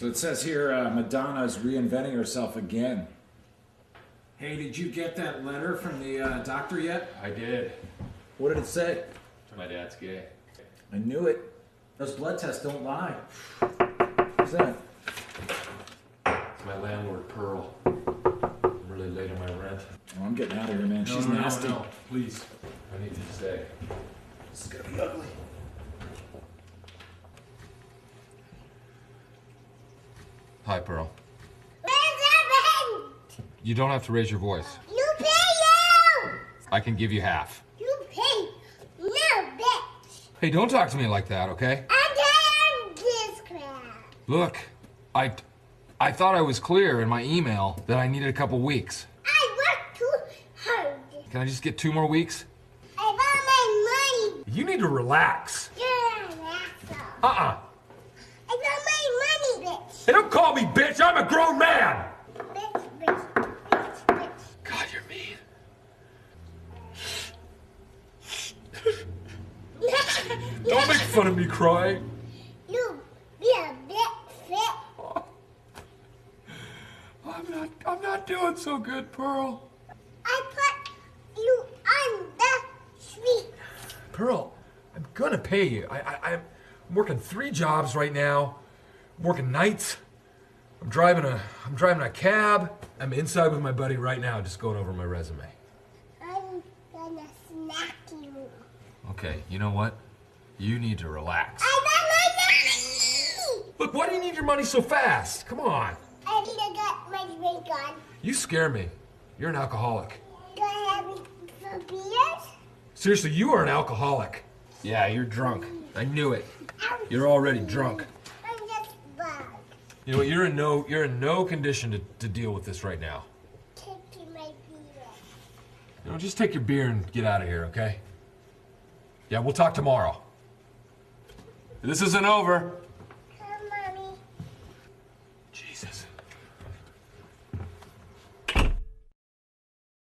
So it says here uh, is reinventing herself again. Hey, did you get that letter from the uh, doctor yet? I did. What did it say? My dad's gay. I knew it. Those blood tests don't lie. Who's that? It's my landlord, Pearl. I'm really late on my rent. Oh, I'm getting out of here, man. She's no, no, nasty. No, please. I need to stay. This is gonna be ugly. Hi, Pearl. Where's happened? You don't have to raise your voice. You pay you! I can give you half. You pay no bitch. Hey, don't talk to me like that, okay? I'm tired this crap. Look, I, I thought I was clear in my email that I needed a couple weeks. I work too hard. Can I just get two more weeks? I want my money. You need to relax. You're an asshole. Uh-uh. I want my money, bitch. Hey, don't call me bitch. I'm a grown man. Bitch, bitch, bitch, bitch. God, you're mean. Don't make fun of me crying. You be a bit fit. Oh. I'm not. I'm not doing so good, Pearl. I put you on the street. Pearl, I'm gonna pay you. I, I, I'm working three jobs right now. I'm working nights. I'm driving a. I'm driving a cab. I'm inside with my buddy right now, just going over my resume. I'm gonna smack you. Okay, you know what? You need to relax. I want my money. Look, why do you need your money so fast? Come on. I need to get my drink on. You scare me. You're an alcoholic. Do I have some beers? Seriously, you are an alcoholic. Yeah, you're drunk. I knew it. You're already drunk. I'm just bugged. You know what? You're in no you're in no condition to, to deal with this right now. Taking my beer. You know, just take your beer and get out of here, okay? Yeah, we'll talk tomorrow. This isn't over.